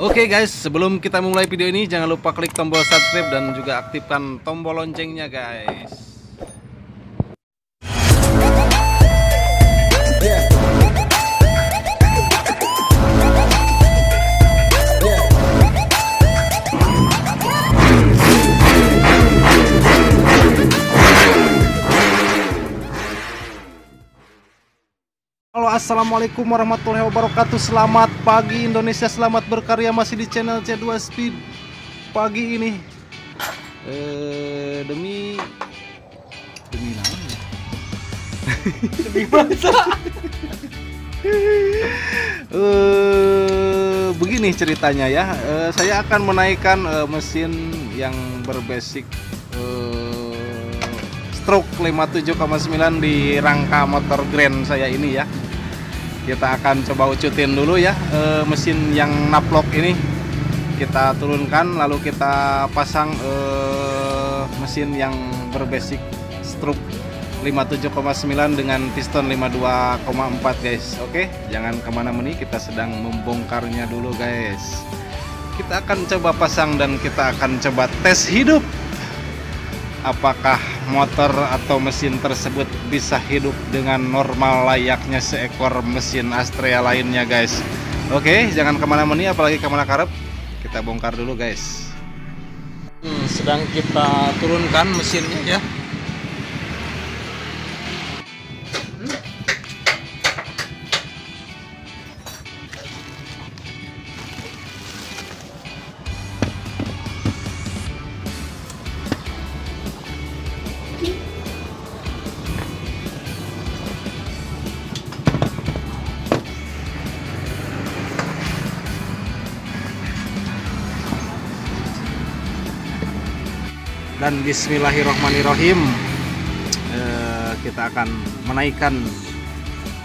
Oke guys, sebelum kita mulai video ini jangan lupa klik tombol subscribe dan juga aktifkan tombol loncengnya guys. Halo assalamualaikum warahmatullahi wabarakatuh. Selamat pagi Indonesia. Selamat berkarya masih di channel C2 Speed Pagi ini. Eh, Demi Demi naon ya? Demi bangsa. Eh, begini ceritanya ya. Eh, Saya akan menaikkan eh, mesin yang berbasic stroke 57,9 di rangka motor grand saya ini ya kita akan coba ucutin dulu ya eh, mesin yang naplok ini. Kita turunkan lalu kita pasang eh, mesin yang berbasic stroke 57,9 dengan piston 52,4 guys. Oke jangan ke mana-mana kita sedang membongkarnya dulu guys. Kita akan coba pasang dan kita akan coba tes hidup. Apakah motor atau mesin tersebut bisa hidup dengan normal layaknya seekor mesin Astrea lainnya guys. Oke jangan ke mana-mana apalagi ke mana karep. Kita bongkar dulu guys. Hmm, sedang kita turunkan mesinnya ya dan Bismillahirrohmanirrohim Eh, kita akan menaikkan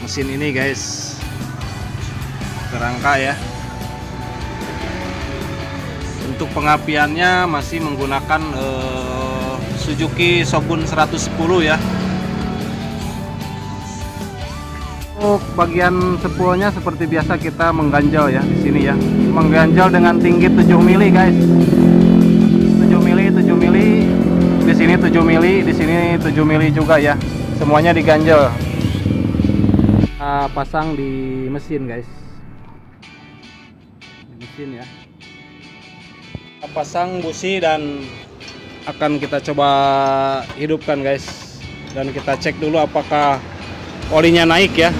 mesin ini guys. Ke rangka ya. Untuk pengapiannya masih menggunakan eh, Suzuki Shogun 110 ya. Untuk bagian sepulnya seperti biasa kita mengganjal ya di sini ya. Mengganjal dengan tinggi 7 mili guys sini 7 mili di sini 7 mili juga ya. Semuanya diganjel. Kita pasang di mesin guys. Di mesin ya. Kita pasang busi dan akan kita coba hidupkan guys. Dan kita cek dulu apakah olinya naik ya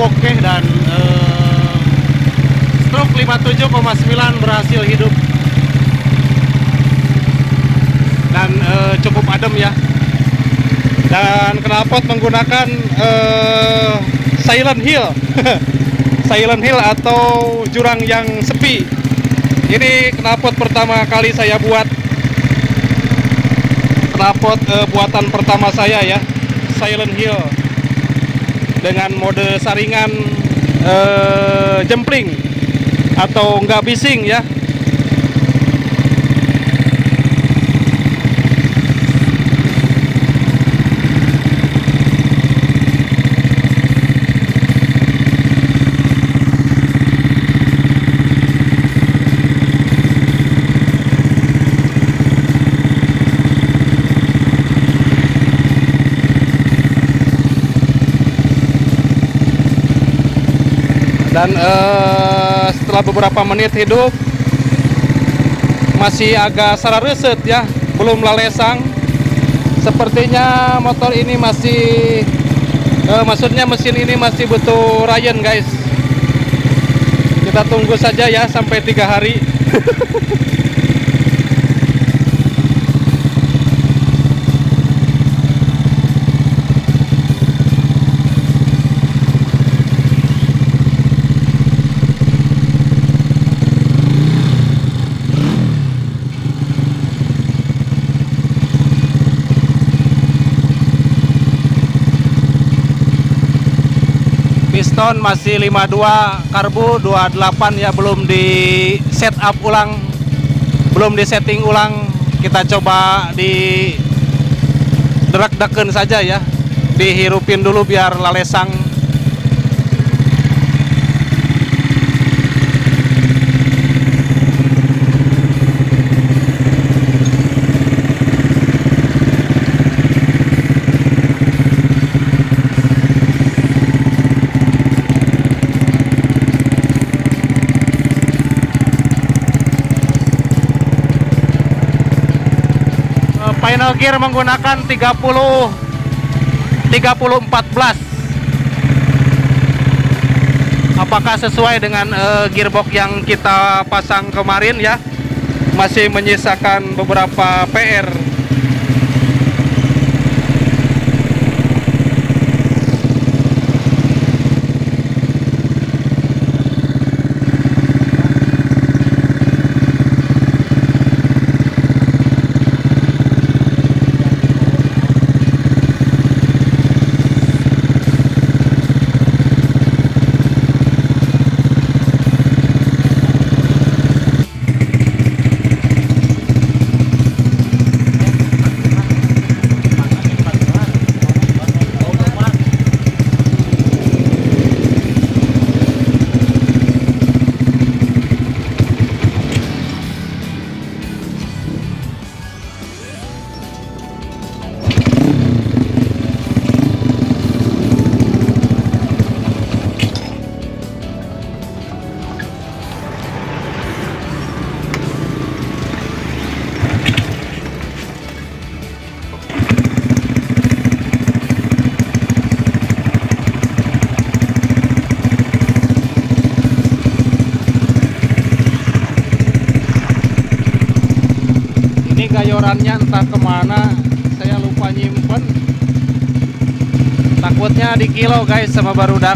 oke dan eh, stroke 57,9 berhasil hidup. Dan eh, cukup adem ya. Dan knalpot menggunakan eh, silent hill. Silent hill atau jurang yang sepi. Ini knalpot pertama kali saya buat. Knalpot eh, buatan pertama saya ya. Silent hill dengan mode saringan eh, jempling atau nggak bising ya dan eh, setelah beberapa menit hidup masih agak salah reset ya belum lalesang sepertinya motor ini masih eh, maksudnya mesin ini masih butuh Ryan guys. Kita tunggu saja ya sampai tiga hari piston masih 52 karbu 28 ya belum di setup ulang. Belum di setting ulang. Kita coba di derak deken saja ya. Dihirupin dulu biar lalesang Eh, final gear menggunakan 30 30 14 apakah sesuai dengan eh, gearbox yang kita pasang kemarin ya? Masih menyisakan beberapa PR gayorannya entah ke mana saya lupa nyimpen. Takutnya di kilo guys sama barudak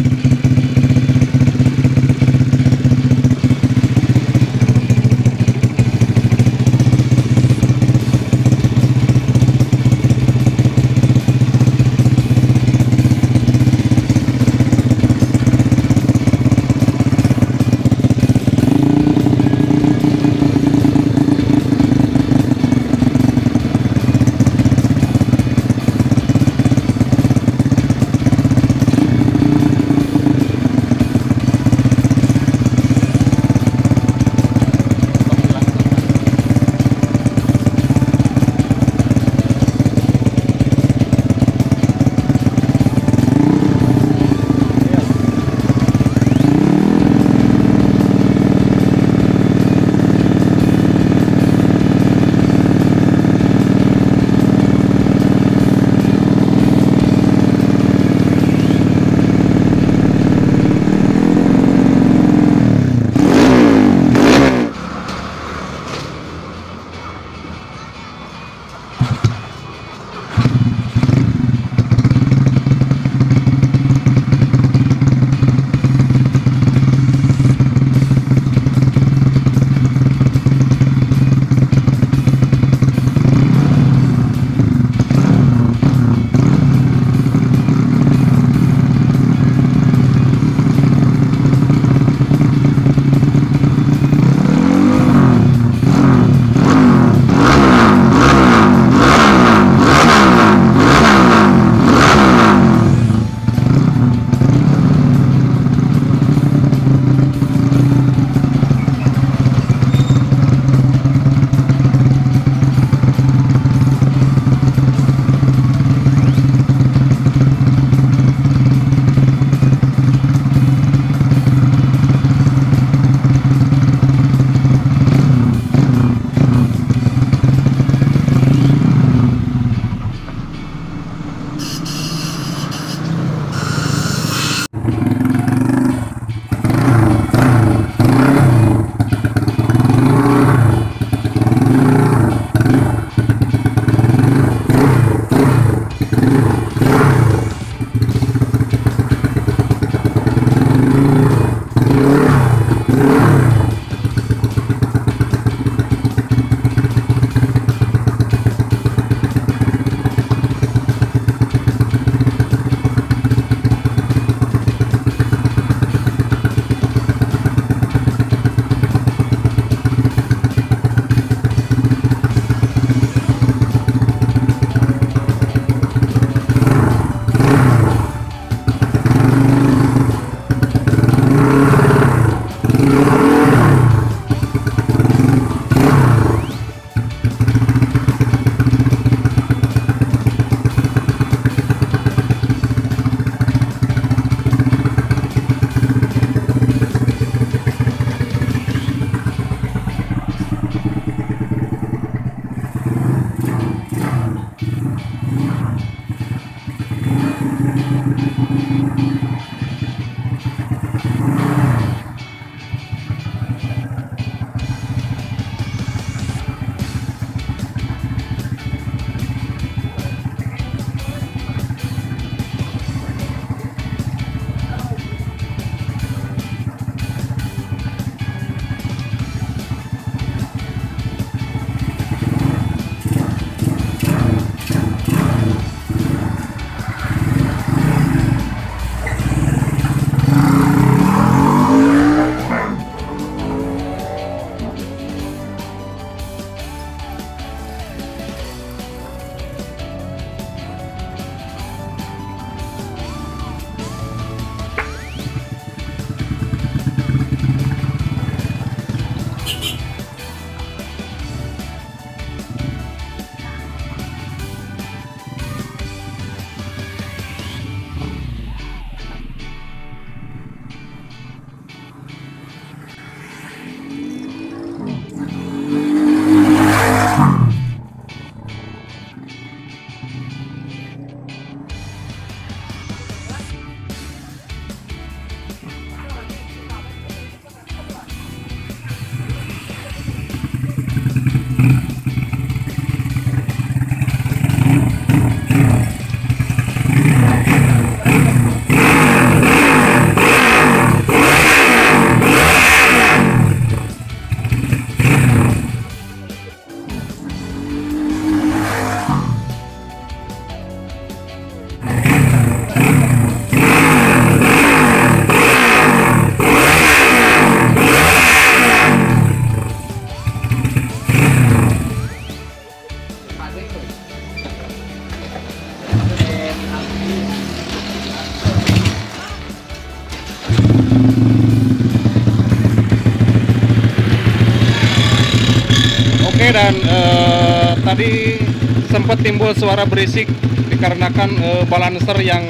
dan eh, tadi sempat timbul suara berisik dikarenakan eh, balancer yang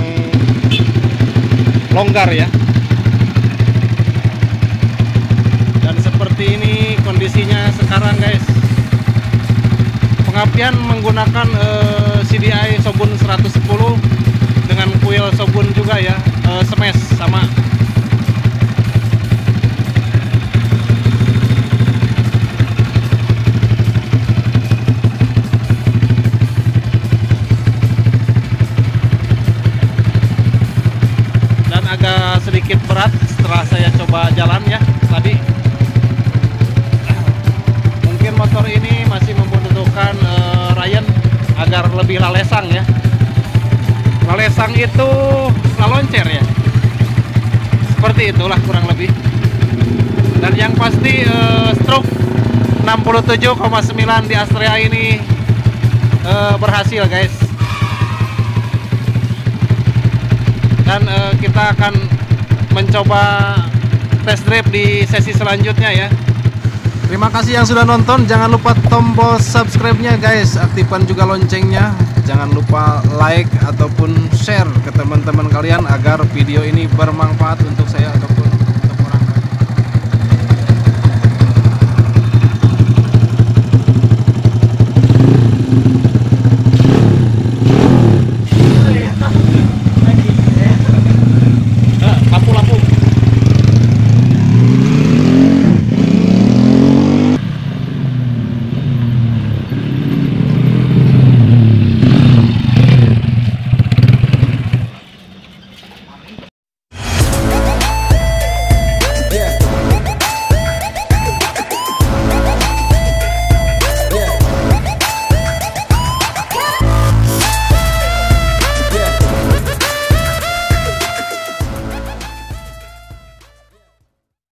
longgar ya. Dan seperti ini kondisinya sekarang guys. Pengapian menggunakan eh, CDI Sobun 110 dengan kuil Sobun juga ya, eh, smash sama dan agak sedikit berat setelah saya coba jalan ya tadi. Mungkin motor ini masih membutuhkan eh, Ryan agar lebih lalesang ya. Lalesang itu laloncer ya? Seperti itulah kurang lebih. Dan yang pasti eh, stroke 67,9 di Astrea ini eh, berhasil guys. Dan eh, kita akan mencoba test drive di sesi selanjutnya ya. Terima kasih yang sudah nonton. Jangan lupa tombol subscribe-nya guys. Aktifkan juga loncengnya. Jangan lupa like ataupun share ke teman-teman kalian agar video ini bermanfaat untuk saya atau